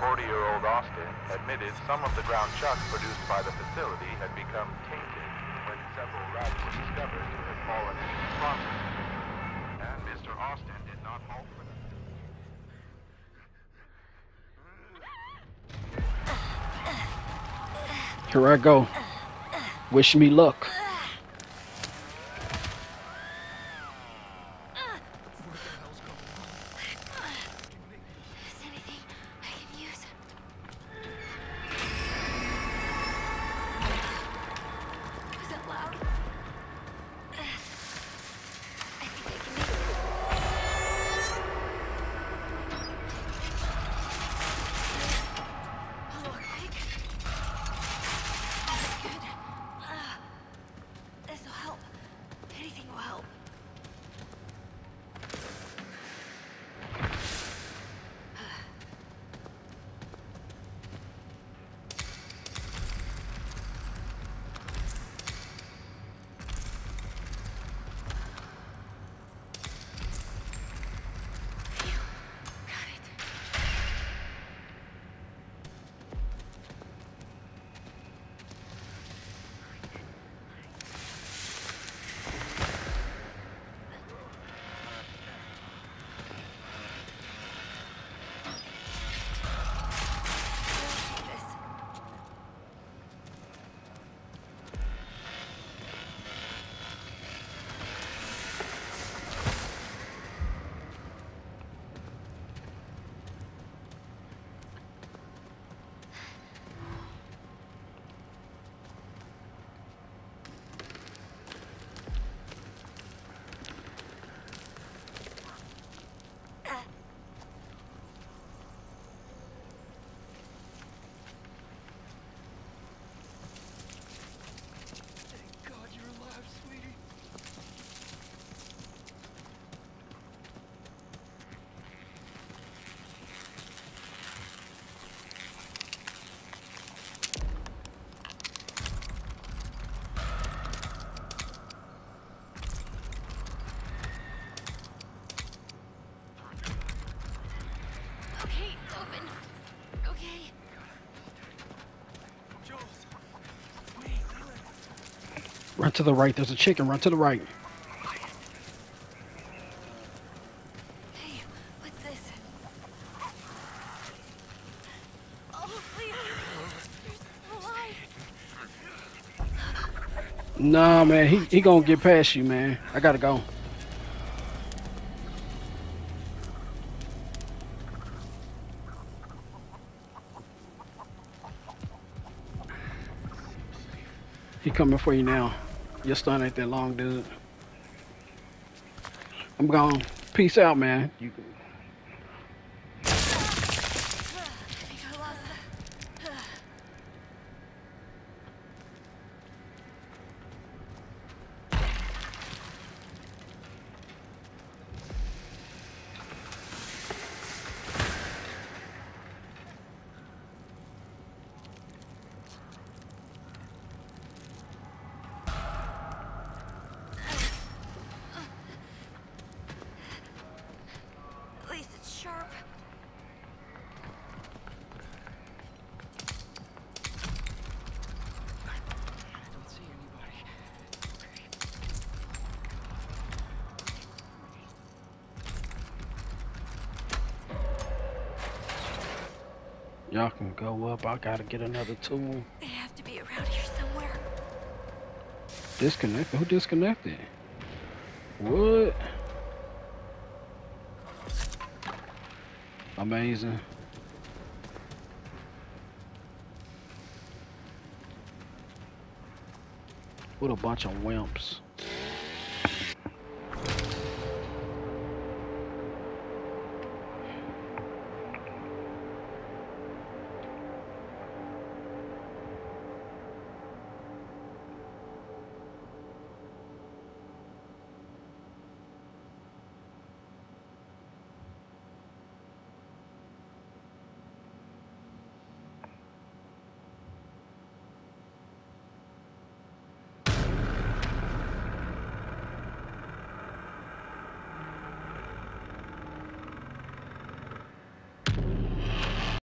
40-year-old Austin admitted some of the ground chuck produced by the facility had become tainted when several rats were discovered to have fallen into the process. And Mr. Austin did not halt for them. Here I go. Wish me luck. Run to the right. There's a chicken. Run to the right. Hey, what's this? Oh, please. You're alive. Nah, man. He, he gonna get past you, man. I gotta go. He coming for you now. Your stun ain't that long, dude. I'm gone. Peace out, man. You y'all can go up. I gotta get another tool. They have to be around here somewhere. Disconnected? Who disconnected? What? Amazing. What a bunch of wimps.